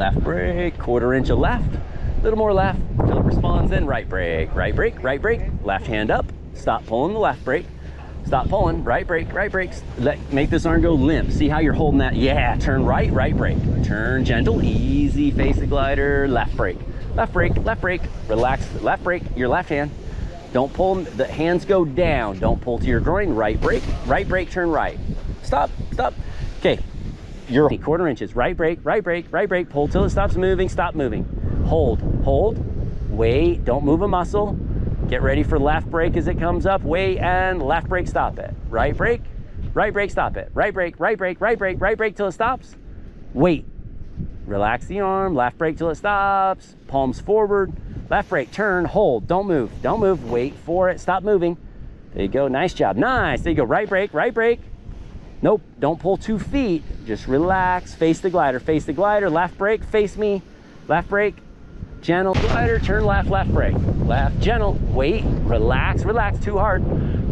left brake, quarter inch of left, a little more left till it responds, then right brake, right brake, right brake, left hand up, stop pulling the left brake, stop pulling, right brake, right brake, let, make this arm go limp. See how you're holding that? Yeah, turn right, right brake, turn gentle, easy, face the glider, left brake, left brake, left brake, relax, left brake, your left hand, don't pull, the hands go down. Don't pull to your groin. Right brake, right brake, turn right. Stop, stop. Okay, you're quarter inches. Right brake, right brake, right brake. Pull till it stops moving, stop moving. Hold, hold, wait, don't move a muscle. Get ready for left brake as it comes up. Wait and left brake, stop it. Right brake, right brake, stop it. Right brake, right brake, right brake, right brake till it stops. Wait. Relax the arm, left brake till it stops. Palms forward Left brake, turn, hold, don't move, don't move, wait for it, stop moving. There you go, nice job, nice. There you go, right brake, right brake. Nope, don't pull two feet, just relax, face the glider, face the glider, left brake, face me, left brake, gentle glider, turn left, left brake, left, gentle, wait, relax, relax, too hard.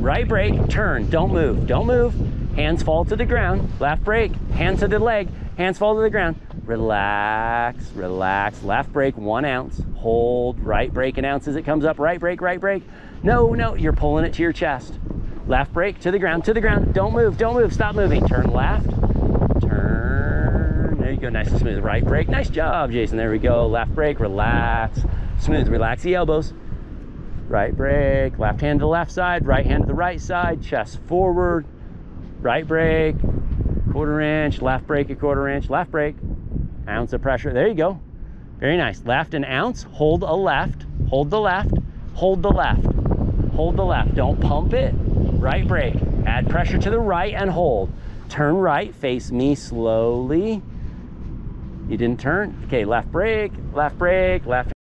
Right brake, turn, don't move, don't move. Hands fall to the ground, left brake, hand to the leg, hands fall to the ground. Relax, relax, left brake, one ounce, hold, right brake an ounce as it comes up, right brake, right brake. No, no, you're pulling it to your chest. Left brake to the ground, to the ground. Don't move, don't move, stop moving. Turn left, turn. There you go, nice and smooth. Right brake, nice job, Jason. There we go. Left brake, relax. Smooth, relax the elbows. Right brake, left hand to the left side, right hand to the right side, chest forward. Right brake, quarter inch, left brake a quarter inch, left brake, ounce of pressure. There you go. Very nice. Left an ounce, hold a left, hold the left, hold the left, hold the left. Don't pump it. Right brake. Add pressure to the right and hold. Turn right, face me slowly. You didn't turn? Okay, left brake, left brake, left